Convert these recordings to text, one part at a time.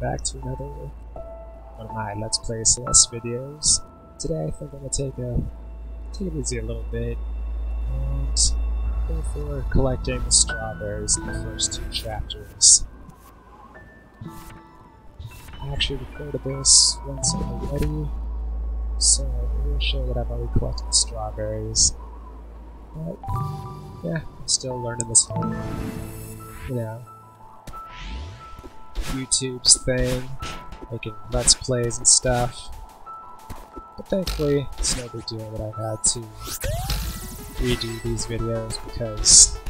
back to another one of my Let's Play Celeste videos. Today I think I'm gonna take a take it easy a little bit and go for collecting the strawberries in the first two chapters. I actually recorded this once already, so it will show that I've already collected the strawberries. But yeah, I'm still learning this whole you know YouTube's thing, making let's plays and stuff. But thankfully, it's no big deal that I've had to redo these videos because if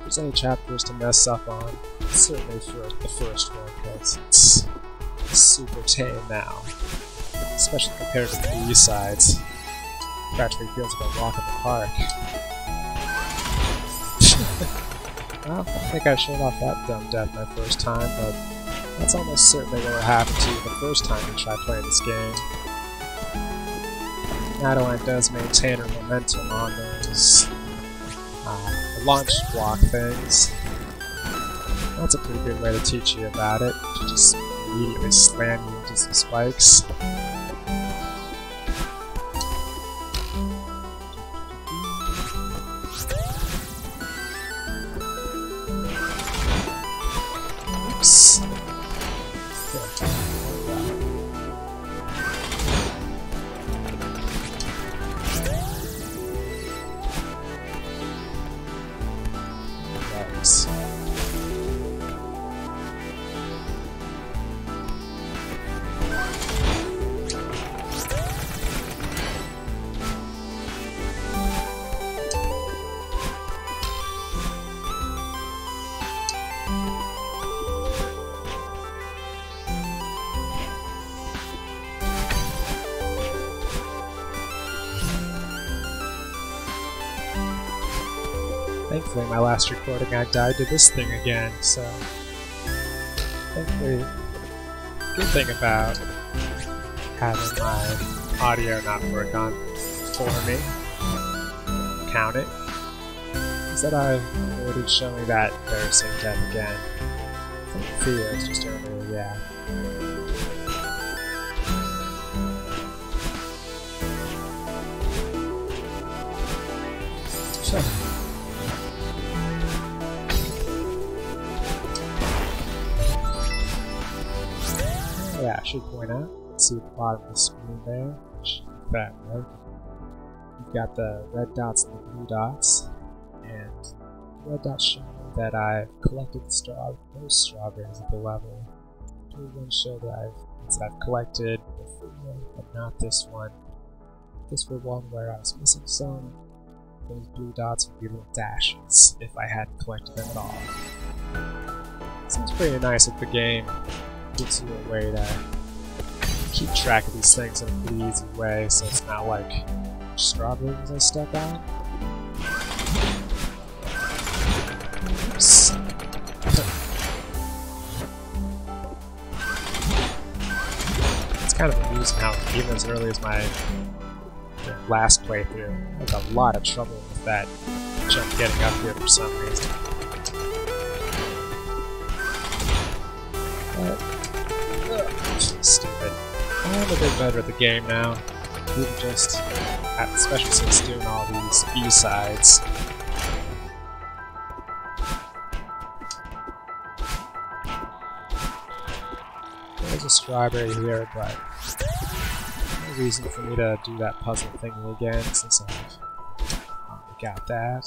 there's any chapters to mess up on, certainly for the first one because it's super tame now, especially compared to the B-sides. It Practically feels like a walk in the park. well, I think I showed off that dumb death my first time, but that's almost certainly what happen to you the first time you try playing this game. Madeline does maintain her momentum on those uh, launch block things. That's a pretty good way to teach you about it. To just immediately slam you into some spikes. Thankfully, my last recording I died to this thing again, so... Thankfully, good thing about having my audio not work on for me, count it, is that I've avoided showing that embarrassing death again. I think Theo's just earlier, I should point out, see at the bottom of the screen there, which right? You've got the red dots and the blue dots, and the red dots show that I've collected the straw those strawberries at the level. Blue ones show that I've I've collected before, but not this one. This were one where I was missing some, those blue dots would be little dashes if I hadn't collected them at all. Seems pretty nice if the game gives you a way to keep track of these things in a pretty easy way, so it's not like strawberries I step on. Oops. it's kind of amusing how even as early as my last playthrough, I had a lot of trouble with that jump getting up here for some reason. But Stupid. I'm a bit better at the game now. Even just, especially since doing all these B-sides. There's a strawberry here, but no reason for me to do that puzzle thing again since I've got that.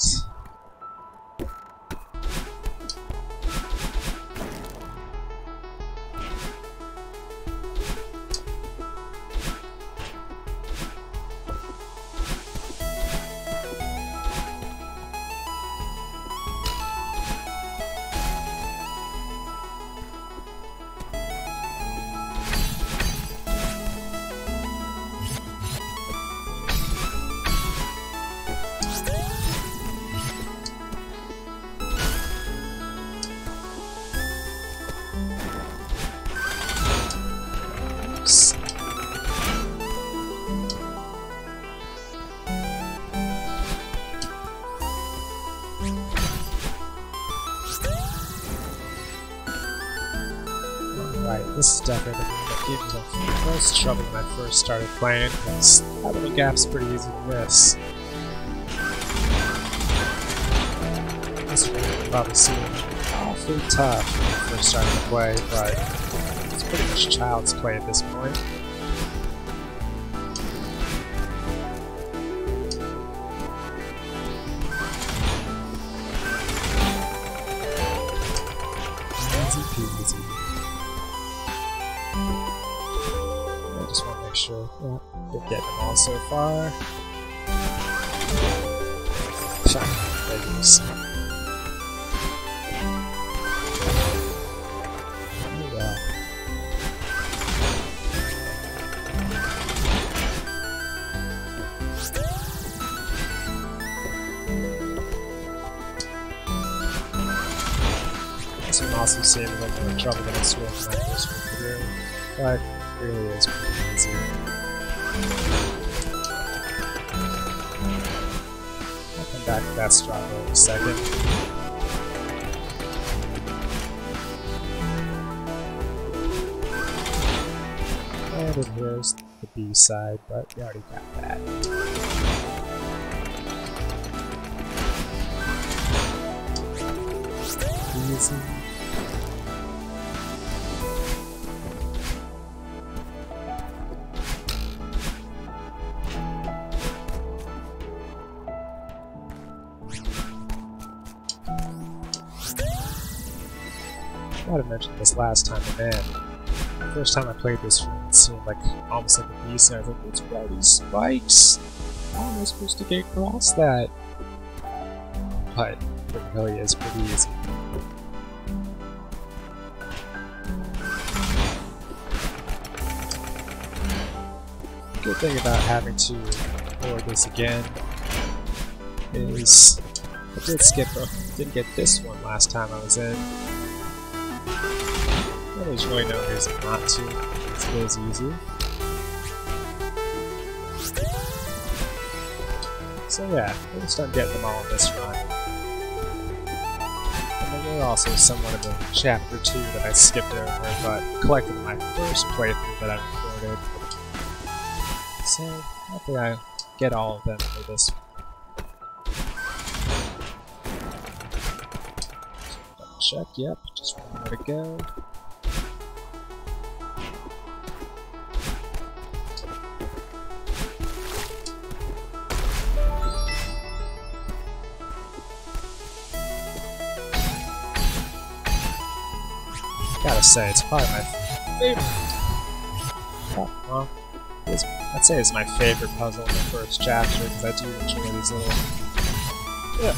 Definitely the most trouble when I first started playing, because uh, that little gap's pretty easy to miss. This one probably seemed awfully tough when I first started to play, but it's pretty much child's play at this point. We're getting them all so far. Shot, babies. Oh well. This one also seemed a little more trouble than I swore when I first went through, but it really is pretty easy. I'll come back to that struggle in a second. And then here's the B side, but we already got that. Easy. I might have mentioned this last time, but man, the first time I played this it seemed like almost like a beast, and I was like, what's with all these spikes? How am I supposed to get across that? But it really is pretty easy. Good thing about having to record this again is I did skip a, didn't get this one last time I was in. Well, there's really no reason not to. It's it is easy. So yeah, we'll start getting them all this run. And there were also somewhat of a chapter 2 that I skipped over, but collected my first playthrough that I recorded. So hopefully I get all of them for this check, yep, just one more to go. I gotta say, it's probably my favorite. Well, I'd say it's my favorite puzzle in the first chapter because I do enjoy these little yeah,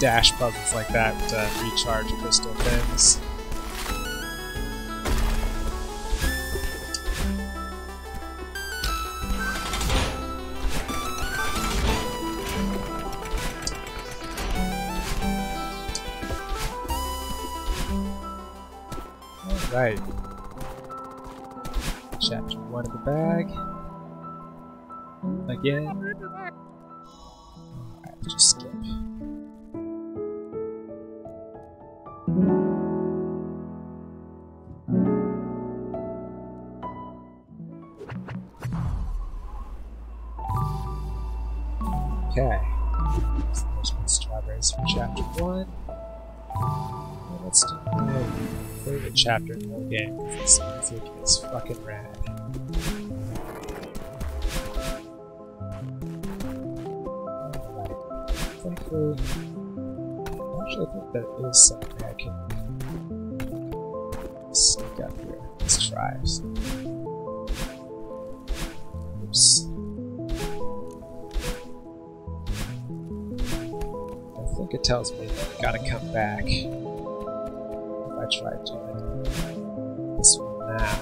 dash puzzles like that to recharge crystal things. Alright. Chapter 1 in the bag. Again. Alright, just skip. Okay. So there's strawberries for chapter 1. Let's do my favorite chapter in the whole game, this music is fucking rad. Actually I think there is something I can sneak up here. Let's try. Oops. I think it tells me that I gotta come back. I try doing this one now.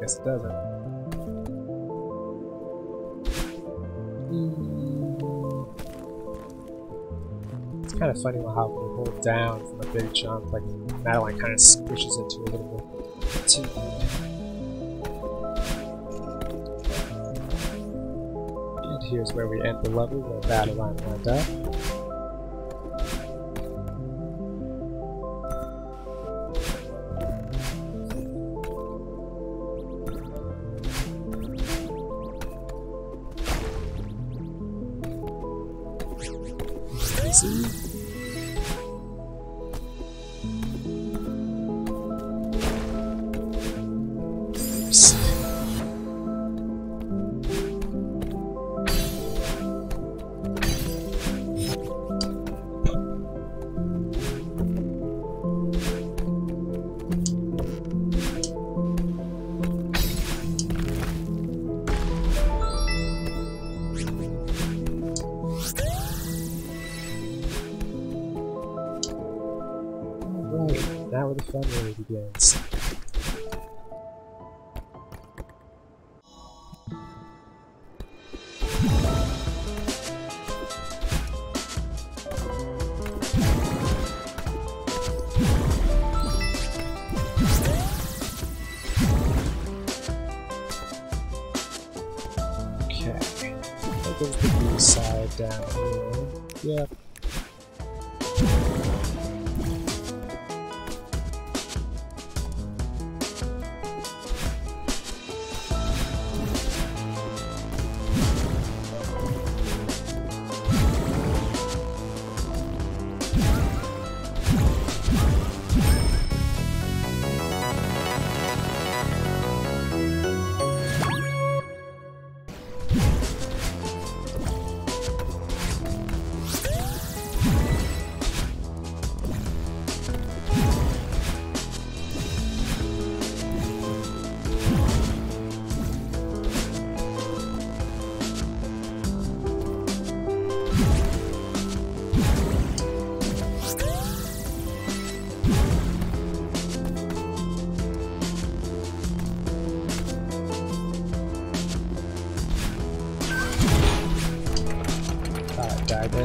Guess it doesn't. Hmm. It's kind of funny how when you hold down from a big jump, like Madeline kind of squishes into a little bit too. Here's where we end the level where Madeline wound up. Easy. Now where the fun really begins.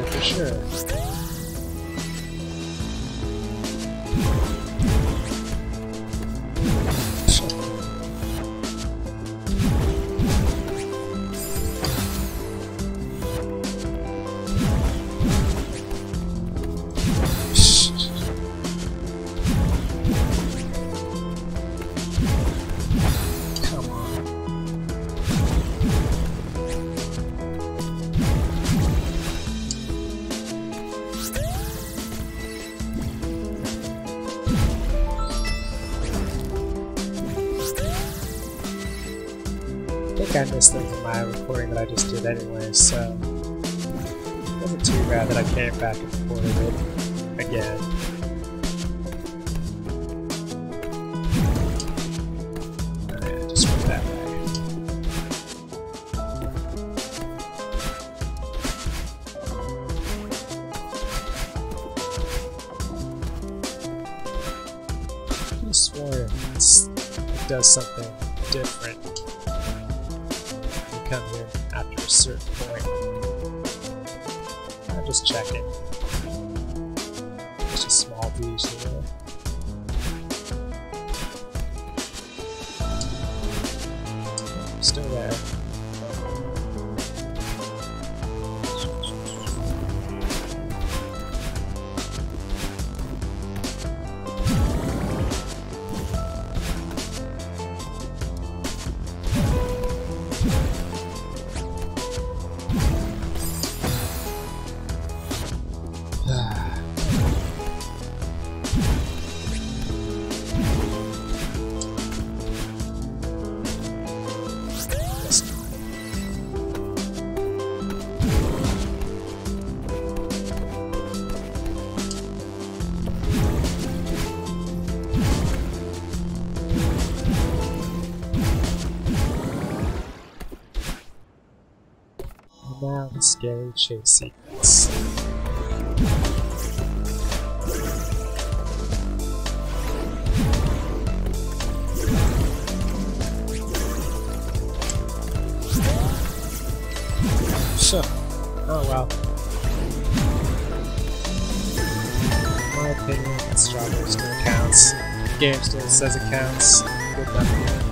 For sure. Missed things in my recording that I just did anyway, so it wasn't too bad that I came back and recorded it again. Come here after a certain point. I'm just check it. It's a small beach. Scary chase sequence. Oh well. In my opinion, still counts. The game still says it counts. Good enough.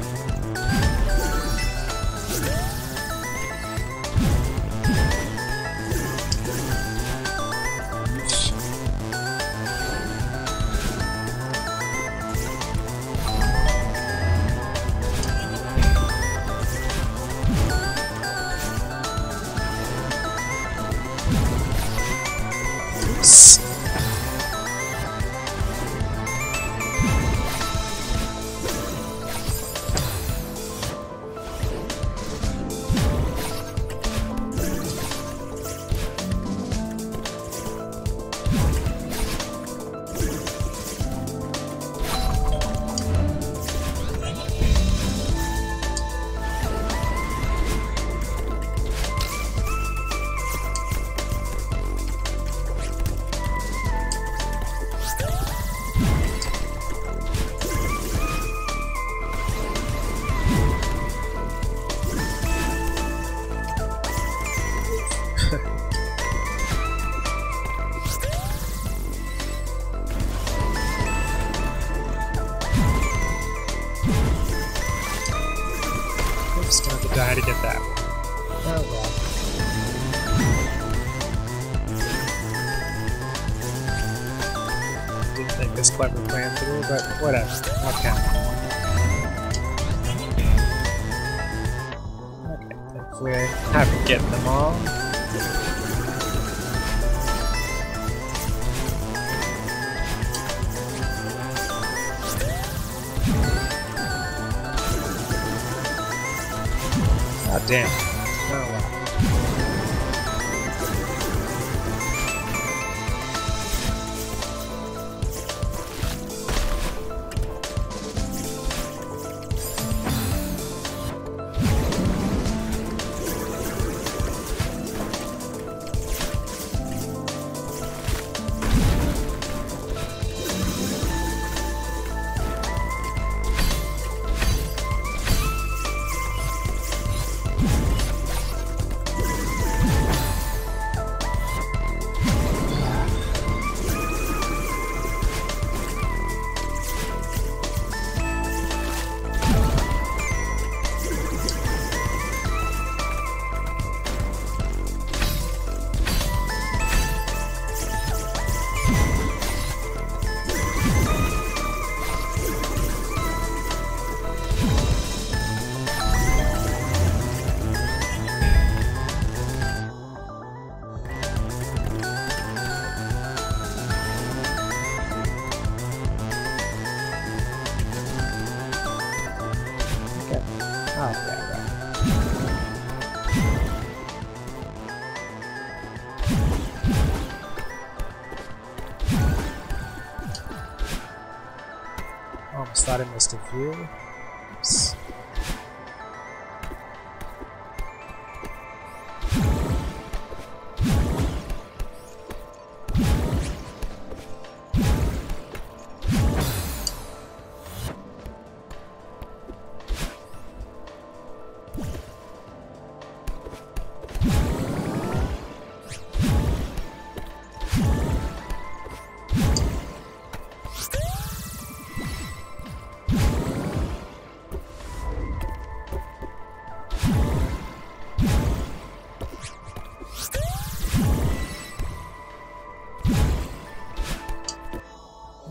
Gonna have to to get that one. Didn't think this clever plan through, but whatever. Count. Okay, thankfully I haven't get them all. God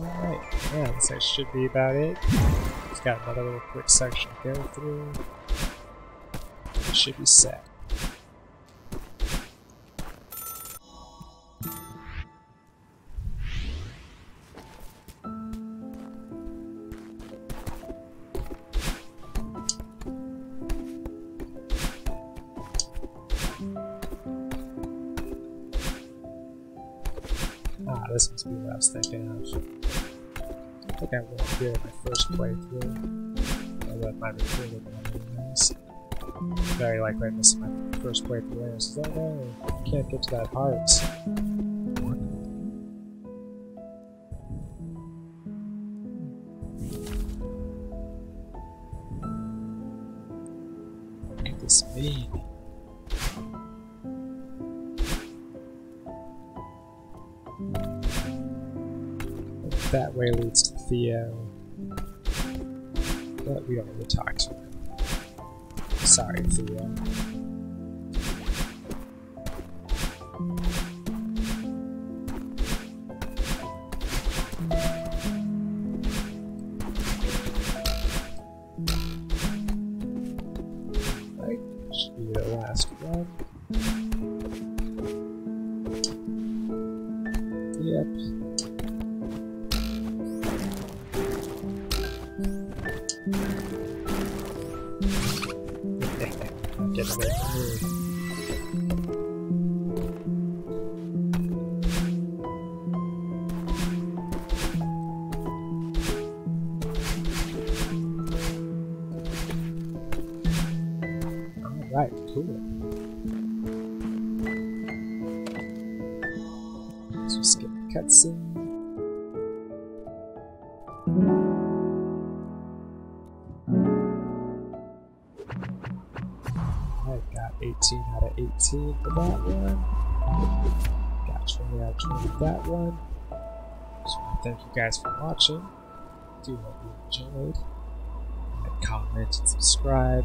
Alright, yeah, that should be about it. It's got another little quick section to go through. It should be set. I in my first playthrough. I let my one anyways. Very likely I missed my first playthrough and says, oh I can't get to that heart. Sorry, Theo. Right, should be the last one. I got 18 out of 18 for that one. Got 20 out of 20 for that one. Just want to thank you guys for watching. Do hope you enjoyed. And comment and subscribe.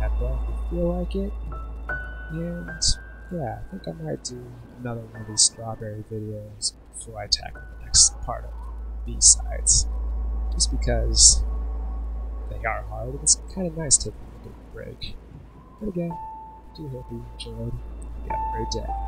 That bell if you feel like it. And yeah, I think I might do another one of these strawberry videos before I tackle the next part of B-sides. Just because they are hard, it's kind of nice taking a big break. But again, do hope you enjoyed. A great day.